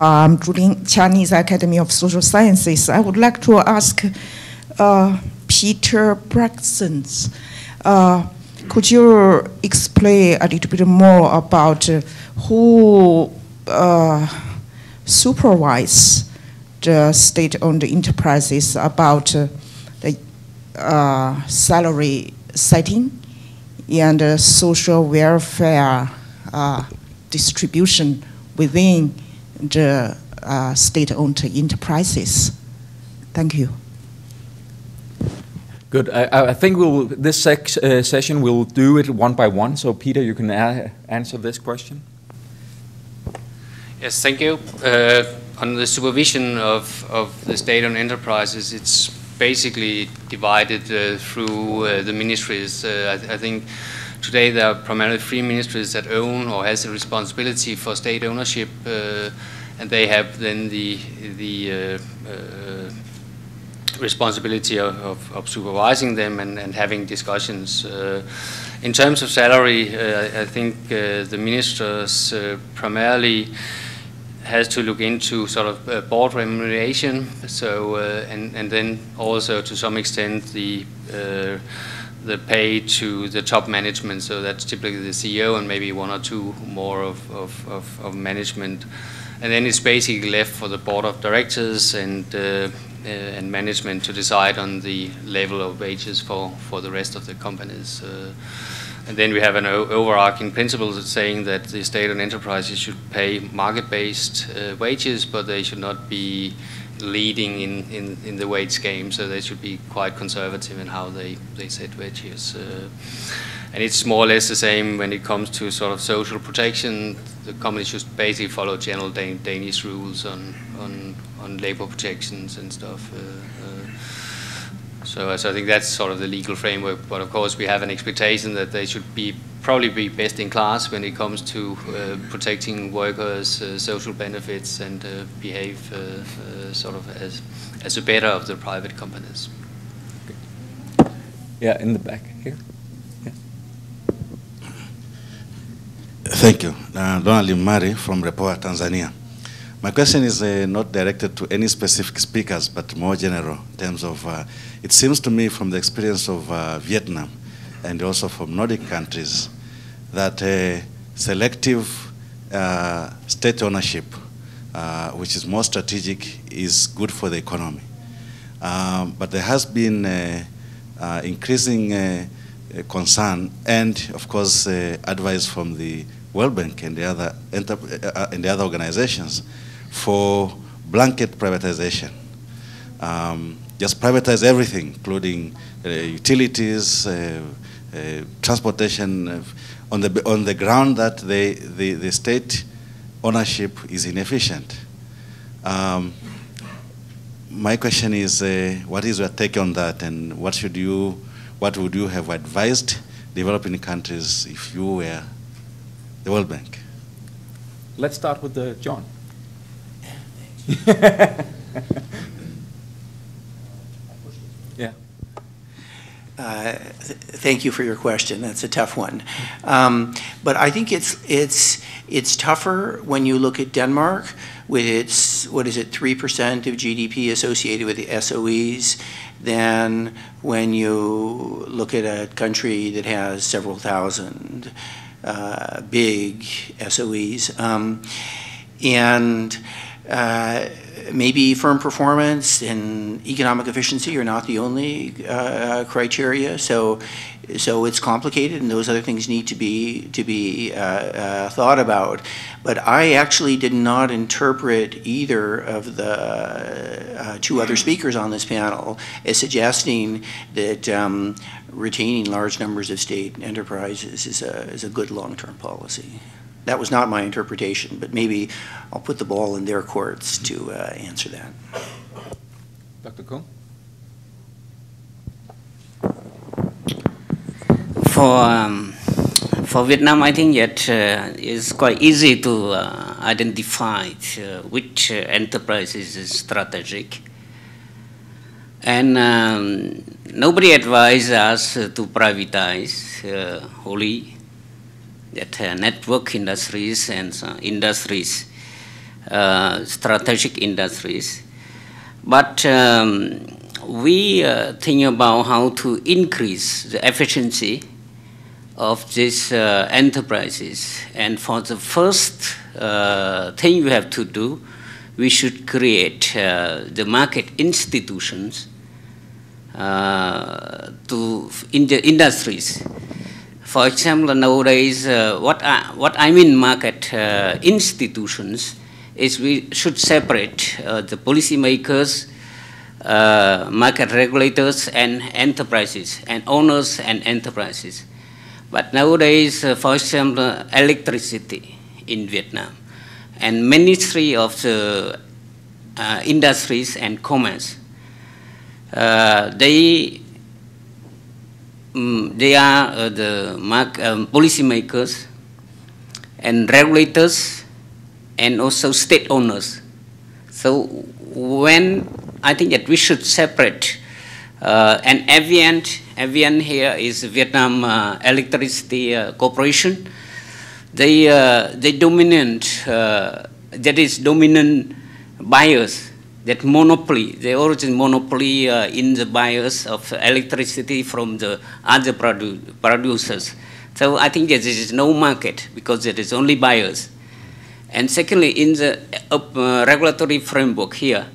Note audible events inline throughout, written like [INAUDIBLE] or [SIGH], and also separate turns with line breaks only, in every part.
Zhulin, Chinese Academy of Social Sciences. I would like to ask uh, Peter Braxton, uh, could you explain a little bit more about uh, who uh, supervise the state-owned enterprises about uh, the uh, salary setting and social welfare distribution within the uh, state-owned enterprises. Thank you.
Good. I, I think we'll, this sec, uh, session we'll do it one by one. So Peter, you can a- answer this question.
Yes, thank you. Uh, on the supervision of, of the state-owned enterprises, it's basically divided uh, through uh, the ministries. Uh, I, I, think today there are primarily three ministries that own or has the responsibility for state ownership, uh, and they have then the the uh, uh, responsibility of, of, of, supervising them and, and having discussions. in terms of salary, I think the ministers primarily has to look into sort of uh, board remuneration, so uh, and and then also to some extent the uh, the pay to the top management. So that's typically the CEO and maybe one or two more of of, of, of management, and then it's basically left for the board of directors and. Uh, uh, and management to decide on the level of wages for, for the rest of the companies. Uh, and then we have an overarching principle saying that the state-owned enterprises should pay market-based uh, wages, but they should not be leading in, in, in, the wage game, so they should be quite conservative in how they, they set wages. Uh, and it's more or less the same when it comes to sort of social protection. The company should basically follow general Dan Danish rules on, on, on labor protections and stuff. Uh, uh so, so I think that's sort of the legal framework. But of course, we have an expectation that they should be probably be best in class when it comes to uh, protecting workers' uh, social benefits and uh, behave uh, uh, sort of as as a better of the private companies.
Okay. Yeah, in the back here. Yeah.
Thank you. Uh, Donald Mmari from Repoa, Tanzania. My question is uh, not directed to any specific speakers, but more general in terms of, uh, it seems to me from the experience of uh, Vietnam and also from Nordic countries that uh, selective uh, state ownership, uh, which is more strategic, is good for the economy. Um, but there has been increasing concern and, of course, advice from the World Bank and the other, and the other organizations for blanket privatization. Um, just privatize everything, including uh, utilities, uh, uh, transportation, uh, on the on the ground that they, the the state ownership is inefficient. Um, my question is, uh, what is your take on that, and what should you, what would you have advised developing countries if you were the World Bank?
Let's start with the John. [LAUGHS] yeah.
Uh, th thank you for your question. That's a tough one, um, but I think it's it's it's tougher when you look at Denmark with its what is it three percent of GDP associated with the SOEs than when you look at a country that has several thousand uh, big SOEs, um, and uh, maybe firm performance and economic efficiency are not the only uh, criteria. So, so it's complicated, and those other things need to be to be uh, uh, thought about. But I actually did not interpret either of the uh, two other speakers on this panel as suggesting that um, retaining large numbers of state enterprises is a is a good long-term policy. That was not my interpretation, but maybe I'll put the ball in their courts to uh, answer that.
Dr. Kung?
For, um, for Vietnam, I think that uh, it's quite easy to uh, identify uh, which uh, enterprise is strategic. And um, nobody advised us to privatize uh, wholly that uh, network industries and uh, industries uh, strategic industries. But um, we think about how to increase the efficiency of these uh, enterprises. And for the first uh, thing we have to do, we should create uh, the market institutions to in the industries. For example, nowadays, uh, what, I, what I mean market uh, institutions is we should separate uh, the policymakers, uh, market regulators, and enterprises, and owners and enterprises. But nowadays, uh, for example, electricity in Vietnam, and Ministry of the Industries and Commerce, they um, they are uh, the mark, um, and regulators and also state owners. So when I think that we should separate uh, and EVN, EVN here is Vietnam uh, Electricity uh, Corporation. They, uh, they dominant, uh, that is dominant buyers that monopoly, the origin monopoly uh, in the buyers of electricity from the other produ producers. So I think that there is no market because there is only buyers. And secondly, in the uh, regulatory framework here,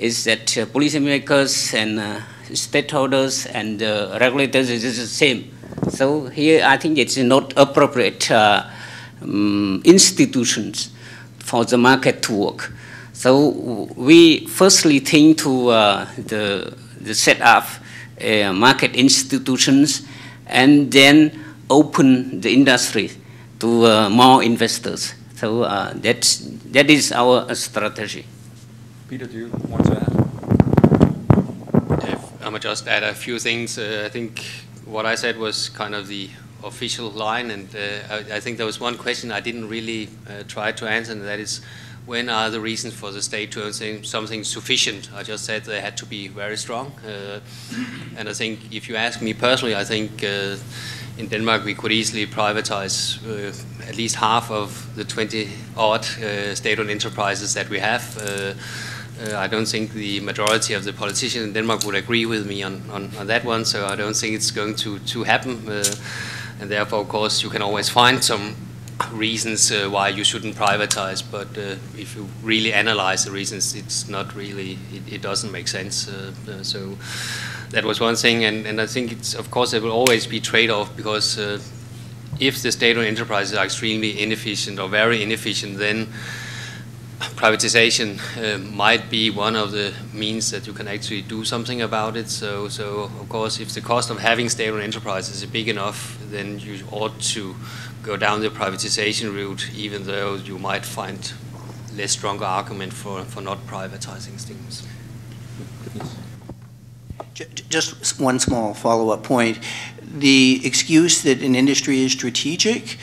is that uh, policymakers and uh, stakeholders and uh, regulators is the same. So here I think it's not appropriate um, institutions for the market to work. So we firstly think to uh, the, the set up uh, market institutions and then open the industry to uh, more investors. So uh, that's, that is our strategy.
Peter, do you want to add?
If I'm just add a few things. Uh, I think what I said was kind of the official line, and uh, I, I, think there was one question I didn't really try to answer, and that is when are the reasons for the state to own something sufficient? I just said they had to be very strong. Uh, and I think if you ask me personally, I think uh, in Denmark we could easily privatize uh, at least half of the 20 odd uh, state-owned enterprises that we have. Uh, uh, I don't think the majority of the politicians in Denmark would agree with me on, on, on that one, so I don't think it's going to, to happen. and therefore, of course, you can always find some reasons uh, why you shouldn't privatize, but uh, if you really analyze the reasons, it's not really, it, it doesn't make sense. Uh, uh so that was one thing, and, and I think it's, of course, there will always be trade-off because uh, if the state-owned enterprises are extremely inefficient or very inefficient, then privatization uh, might be one of the means that you can actually do something about it. So, so of course, if the cost of having state-owned enterprises is big enough, then you ought to go down the privatization route, even though you might find less stronger argument for, for not privatizing things.
Just one small follow-up point. The excuse that an industry is strategic,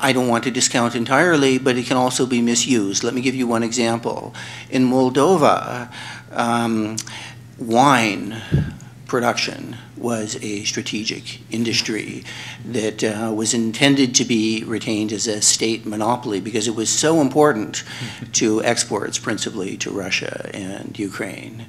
I don't want to discount entirely, but it can also be misused. Let me give you one example. In Moldova, um, wine production was a strategic industry that uh, was intended to be retained as a state monopoly because it was so important [LAUGHS] to exports, principally to Russia and Ukraine.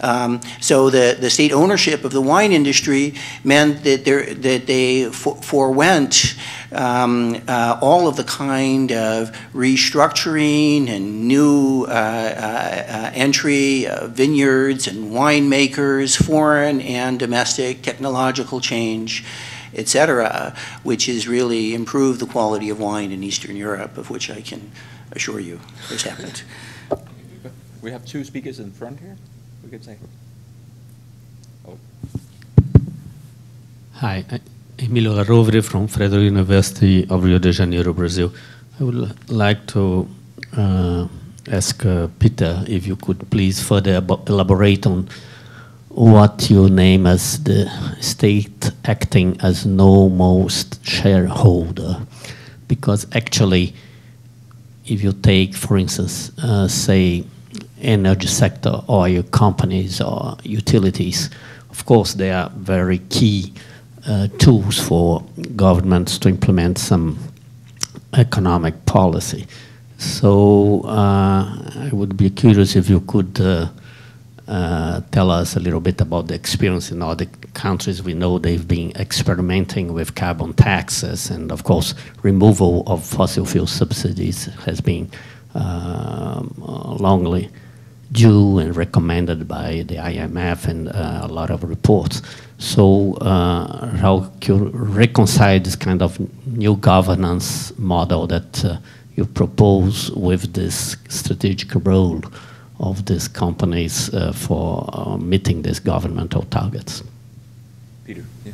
Um, so the, the state ownership of the wine industry meant that, there, that they for, forewent um, uh, all of the kind of restructuring and new uh, uh, uh entry of vineyards and winemakers, foreign and domestic technological change etc., which has really improved the quality of wine in Eastern Europe, of which I can assure you has happened.
We have two speakers in front here we could say. Oh.
Hi, Emilio Rovere from Federal University of Rio de Janeiro, Brazil. I would like to uh, ask uh, Peter if you could please further elaborate on what you name as the state acting as no most shareholder. Because actually, if you take, for instance, uh, say, energy sector, oil companies or utilities. Of course, they are very key uh, tools for governments to implement some economic policy. So uh, I would be curious if you could uh, uh, tell us a little bit about the experience in other countries. We know they've been experimenting with carbon taxes, and of course, removal of fossil fuel subsidies has been um, longly due and recommended by the IMF and uh, a lot of reports. So uh, how can you reconcile this kind of new governance model that uh, you propose with this strategic role of these companies uh, for uh, meeting these governmental targets?
Peter, yeah.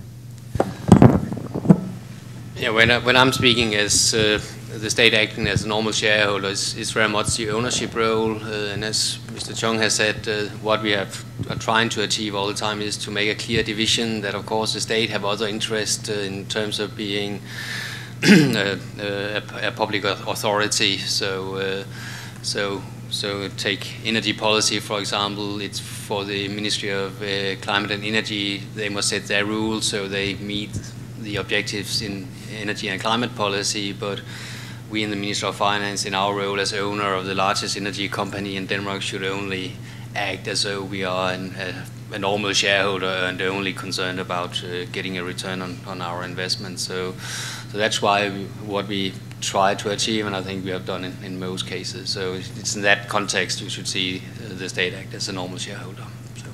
Yeah, when, I, when I'm speaking as uh, the state acting as a normal shareholder it's, is very much the ownership role. Uh, and as Mr. Chung has said, uh, what we have, are trying to achieve all the time is to make a clear division that, of course, the state have other interests uh, in terms of being [CLEARS THROAT] a, a, public authority. So, uh, so, so take energy policy, for example. It's for the Ministry of uh, Climate and Energy. They must set their rules so they meet the objectives in energy and climate policy, but we in the Ministry of Finance, in our role as owner of the largest energy company in Denmark, should only act as though we are an, a, a, normal shareholder and only concerned about uh, getting a return on, on our investment. So, so that's why we, what we try to achieve, and I think we have done in, in most cases. So it's in that context you should see uh, the state act as a normal shareholder. So.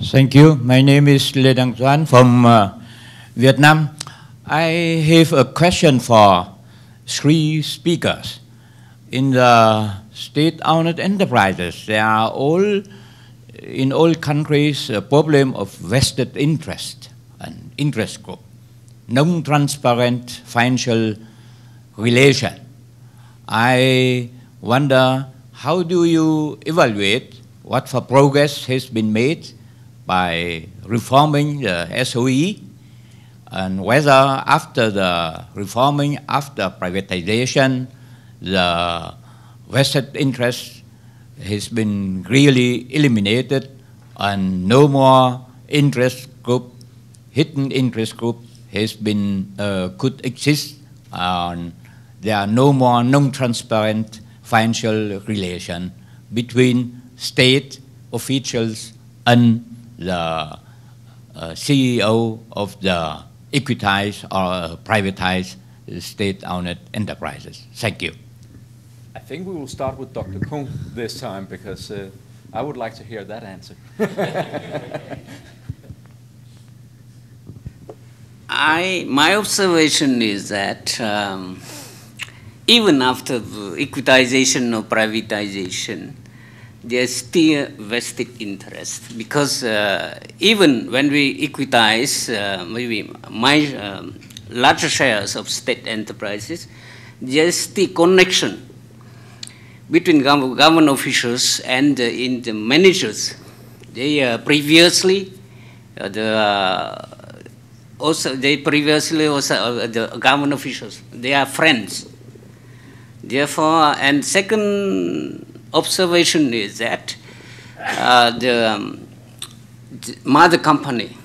Thank you. My name is Le Dang Xuan from uh, Vietnam. I have a question for three speakers. In the state-owned enterprises, there are all, in all countries, a problem of vested interest and interest group, non-transparent financial relation. I wonder, how do you evaluate what for progress has been made by reforming the SOE and whether after the reforming, after privatization, the vested interest has been really eliminated and no more interest group, hidden interest group has been, uh, could exist and there are no more non-transparent financial relation between state officials and the uh, CEO of the equitized or privatize state-owned enterprises. Thank you.
I think we will start with Dr. Kung this time because uh, I would like to hear that answer. [LAUGHS]
I, my observation is that um, even after equitization or privatization, there's still vested interest because uh, even when we equitize uh, maybe my um, larger shares of state enterprises, there's the connection between government officials and uh, in the managers. They uh, previously uh, the uh, also they previously also the government officials they are friends. Therefore, and second observation is that uh, the, um, the, mother company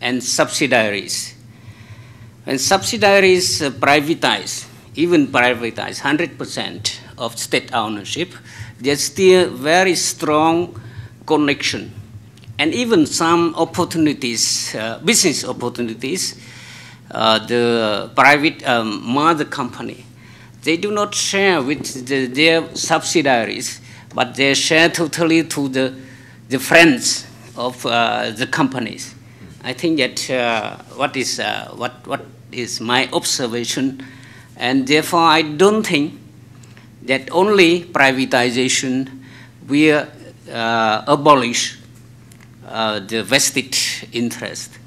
and subsidiaries, when subsidiaries uh, privatize, even privatize 100% of state ownership, there's still very strong connection. And even some opportunities, uh, business opportunities, uh, the private um, mother company they do not share with the, their subsidiaries, but they share totally to the, the friends of uh, the companies. I think that uh, what is uh, what what is my observation, and therefore I don't think that only privatization will uh, abolish uh, the vested interest.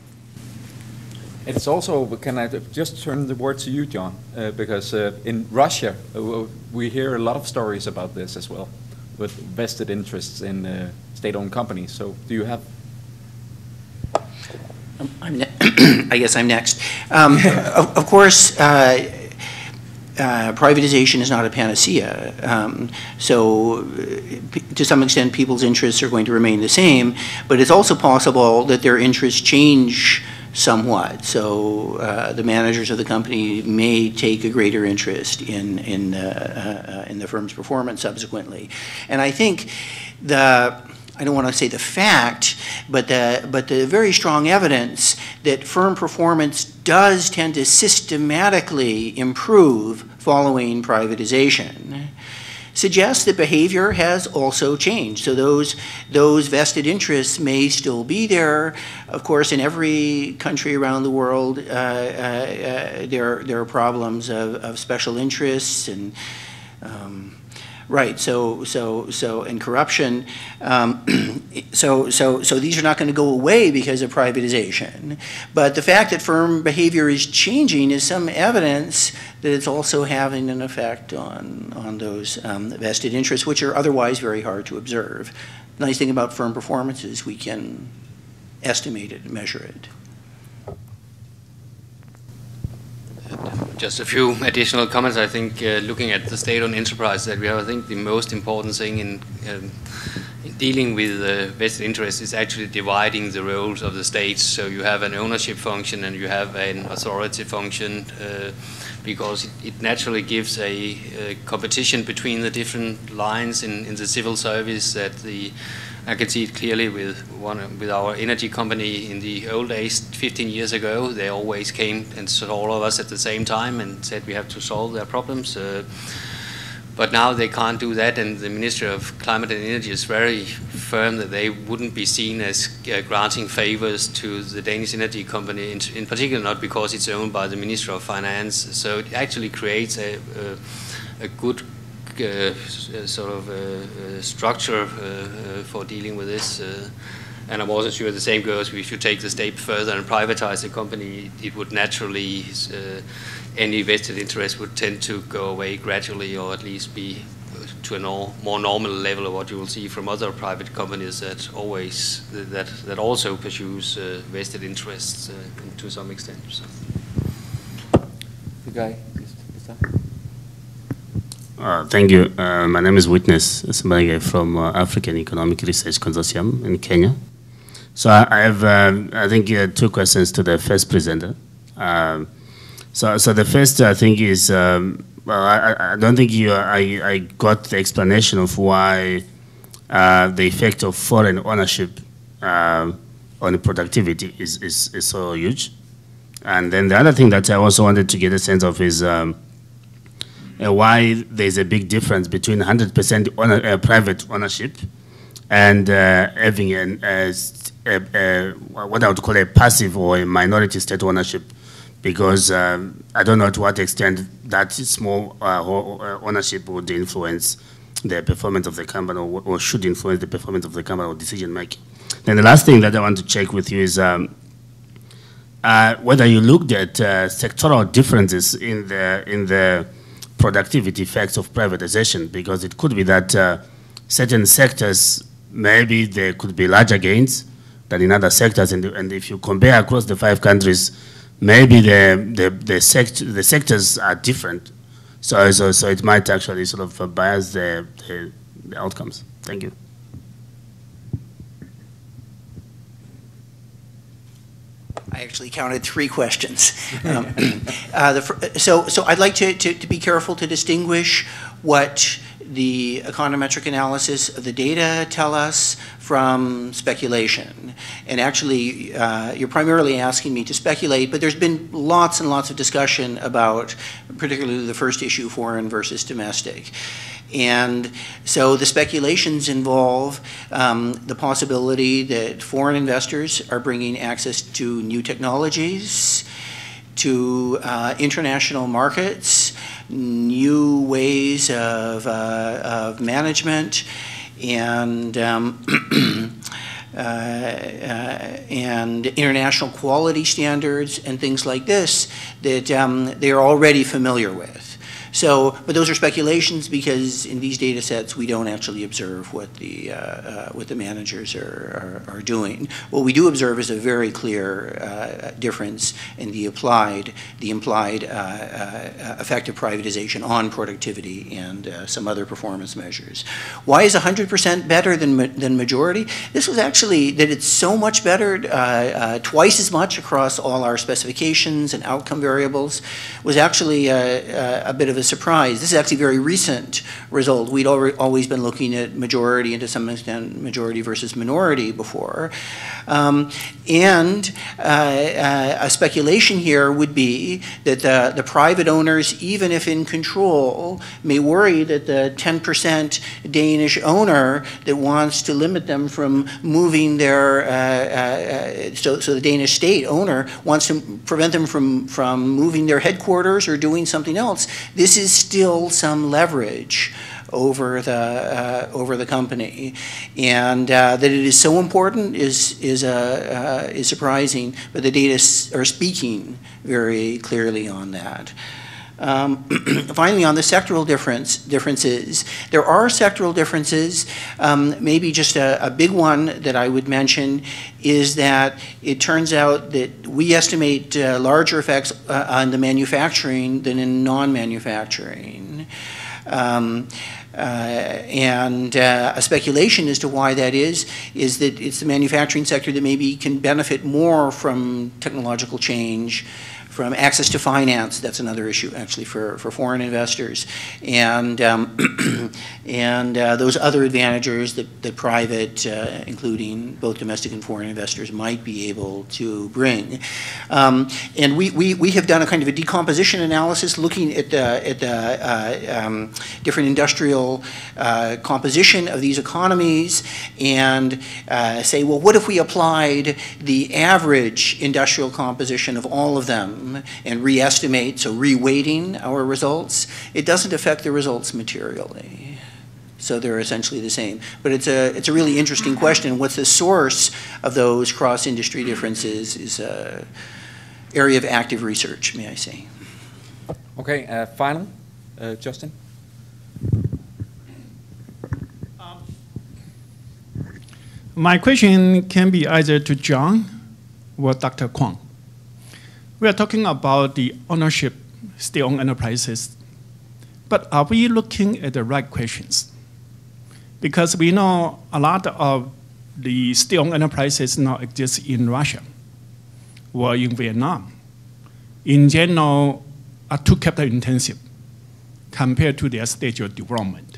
It's also, can I just turn the word to you, John? Uh, because uh, in Russia, uh, we hear a lot of stories about this as well, with vested interests in uh, state-owned companies. So do you have?
Um, [COUGHS] i guess I'm next. Um, [LAUGHS] of, of, course, uh, uh, privatization is not a panacea. Um, so, to some extent, people's interests are going to remain the same, but it's also possible that their interests change somewhat. So uh, the managers of the company may take a greater interest in, in, uh, uh, in the firm's performance subsequently. And I think the, I don't want to say the fact, but the, but the very strong evidence that firm performance does tend to systematically improve following privatization suggests that behavior has also changed. So those, those vested interests may still be there. Of course, in every country around the world, uh, uh, uh, there, there are problems of, of special interests and um, Right. So so so and corruption. Um, [CLEARS THROAT] so so so these are not going to go away because of privatization. But the fact that firm behavior is changing is some evidence that it's also having an effect on on those um, vested interests, which are otherwise very hard to observe. The nice thing about firm performance is we can estimate it, and measure it.
Just a few [LAUGHS] additional comments. I think uh, looking at the state-owned enterprise that we have, I think the most important thing in, um, in dealing with uh, vested interests is actually dividing the roles of the states. So you have an ownership function and you have an authority function uh, because it, it, naturally gives a, a, competition between the different lines in, in the civil service that the I can see it clearly with one with our energy company in the old days, 15 years ago. They always came and saw all of us at the same time and said we have to solve their problems. Uh, but now they can't do that, and the Ministry of Climate and Energy is very firm that they wouldn't be seen as uh, granting favors to the Danish energy company, in, in, particular not because it's owned by the Ministry of Finance. So it actually creates a, a, a good uh, sort of uh, uh, structure for dealing with this. and I'm also sure the same goes if you take the step further and privatize the company, it would naturally, any vested interest would tend to go away gradually or at least be to a no, more normal level of what you will see from other private companies that always that that also pursues uh, vested interests uh, to some extent. So.
The guy.
Uh, thank you. Uh, my name is Witness Simbanegavi from uh, African Economic Research Consortium in Kenya. So I, I have, uh, I think, uh, two questions to the first presenter. Um, so, so the first, I think, is um, well, I, I, don't think you, I, I got the explanation of why uh, the effect of foreign ownership on productivity is, is, is so huge. And then the other thing that I also wanted to get a sense of is. Um, uh, why there's a big difference between 100% owner, uh, private ownership and uh, having an, a, a, what I would call a passive or a minority state ownership because um, I don't know to what extent that small uh, uh, ownership would influence the performance of the company or, or, should influence the performance of the company or decision making. Then the last thing that I want to check with you is um, uh, whether you looked at sectoral differences in the in the productivity effects of privatization because it could be that uh, certain sectors, maybe there could be larger gains than in other sectors. And, and if you compare across the five countries, maybe the, the, the, sect the sectors are different. So, so, so it might actually sort of bias the, the, the outcomes. Thank you.
I actually counted three questions. Um, [COUGHS] uh, so, so I'd like to, to, to, be careful to distinguish what the econometric analysis of the data tell us from speculation. And actually, uh, you're primarily asking me to speculate, but there's been lots and lots of discussion about particularly the first issue, foreign versus domestic. And so the speculations involve um, the possibility that foreign investors are bringing access to new technologies, to uh, international markets, new ways of, uh, of management, and um, [CLEARS THROAT] uh, uh, and international quality standards and things like this that um, they are already familiar with. So, but those are speculations because in these data sets, we don't actually observe what the, uh, uh, what the managers are, are, are, doing. What we do observe is a very clear uh, difference in the applied, the implied uh, uh, effect of privatization on productivity and some other performance measures. Why is 100% better than, ma than majority? This was actually that it's so much better, twice as much across all our specifications and outcome variables, was actually a bit of a surprise. This is actually a very recent result. We'd always been looking at majority and to some extent majority versus minority before. Um, and uh, uh, a speculation here would be that the, the private owners, even if in control, may worry that the 10% Danish owner that wants to limit them from moving their, uh, uh, so, so the Danish state owner wants to prevent them from, from moving their headquarters or doing something else. This is still some leverage over the uh, over the company, and uh, that it is so important is is uh, uh is surprising. But the data are speaking very clearly on that. Um, [CLEARS THROAT] finally, on the sectoral difference, differences, there are sectoral differences. Um, maybe just a, a, big one that I would mention is that it turns out that we estimate uh, larger effects uh, on the manufacturing than in non-manufacturing. Um, uh, and uh, a speculation as to why that is, is that it's the manufacturing sector that maybe can benefit more from technological change from access to finance, that's another issue actually for, for foreign investors, and, um, [CLEARS THROAT] and uh, those other advantages that, that private, uh, including both domestic and foreign investors, might be able to bring. Um, and we, we, we have done a kind of a decomposition analysis looking at the, at the uh, um, different industrial uh, composition of these economies and uh, say, well, what if we applied the average industrial composition of all of them and re-estimate, so re-weighting our results, it doesn't affect the results materially. So they're essentially the same. But it's a, it's a really interesting question. What's the source of those cross-industry differences is a area of active research, may I say.
Okay, uh, final, uh, Justin.
Um, my question can be either to John or Dr. Kwong. We are talking about the ownership state-owned enterprises, but are we looking at the right questions? Because we know a lot of the state-owned enterprises now exist in Russia or in Vietnam. In general, are too capital intensive compared to their stage of development.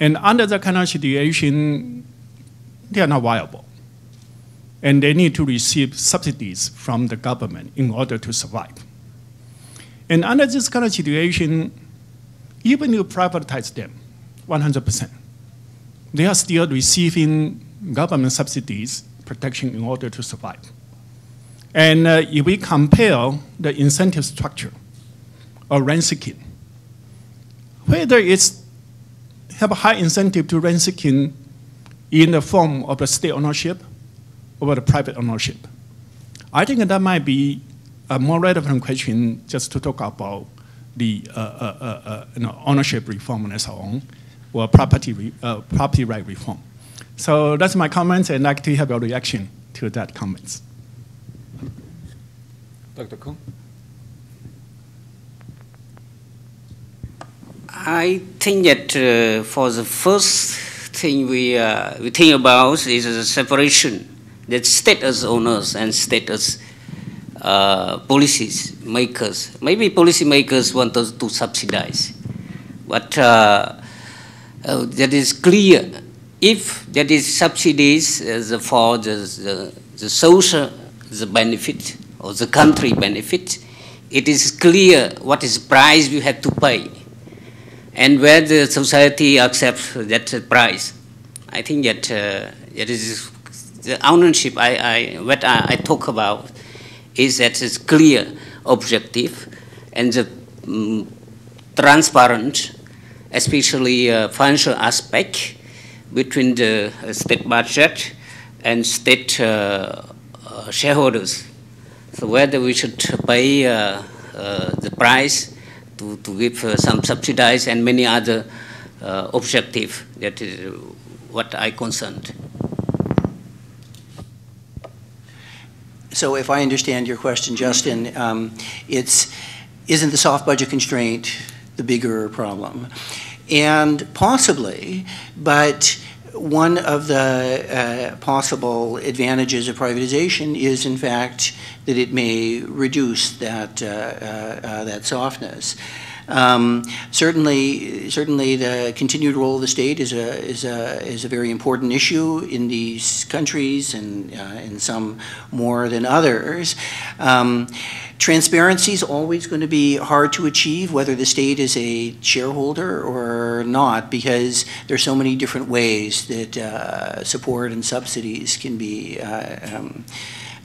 And under the kind of situation, they are not viable and they need to receive subsidies from the government in order to survive. And under this kind of situation, even you privatize them 100%, they are still receiving government subsidies, protection in order to survive. And uh, if we compare the incentive structure of rent seeking, whether it's have a high incentive to rent seeking in the form of a state ownership over the private ownership. I think that might be a more relevant question just to talk about the uh, uh, uh, uh you know, ownership reform and so on, or property, re, uh, property right reform. So that's my comments, and I'd like to have your reaction to that comments.
Dr. Kuhn?
I think that uh, for the first thing we, uh, we think about is the separation that status owners and status uh, policies makers. Maybe policy makers want us to subsidize, but uh, uh, that is clear. If there is subsidies uh, for the, the, the social the benefit or the country benefit, it is clear what is price we have to pay and where the society accepts that price. I think that uh, it is the ownership I, I, what I, I talk about is that it's clear, objective, and the, um, transparent, especially uh, financial aspect between the uh, state budget and state uh, uh shareholders. So whether we should pay uh, uh, the price to, to give some subsidies and many other objective. That is what I concerned.
So if I understand your question, Justin, um, it's, isn't the soft budget constraint the bigger problem? And possibly, but one of the uh, possible advantages of privatization is, in fact, that it may reduce that, uh, uh, uh that softness. Um, certainly, certainly, the continued role of the state is a is a is a very important issue in these countries, and uh, in some more than others. Um, transparency is always going to be hard to achieve, whether the state is a shareholder or not, because there's so many different ways that uh, support and subsidies can be. Uh, um,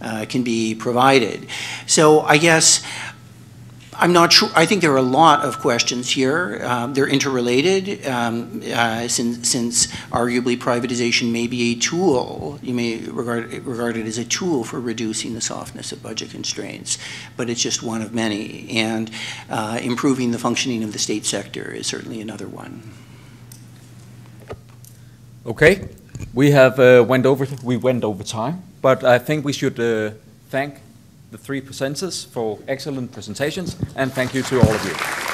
uh, can be provided. So I guess I'm not sure. I think there are a lot of questions here. Um, they're interrelated um, uh, since, since arguably privatization may be a tool. You may regard it, regard it as a tool for reducing the softness of budget constraints, but it's just one of many. And uh, improving the functioning of the state sector is certainly another one.
Okay, we have uh, went over. We went over time, but I think we should uh, thank the three presenters for excellent presentations, and thank you to all of you.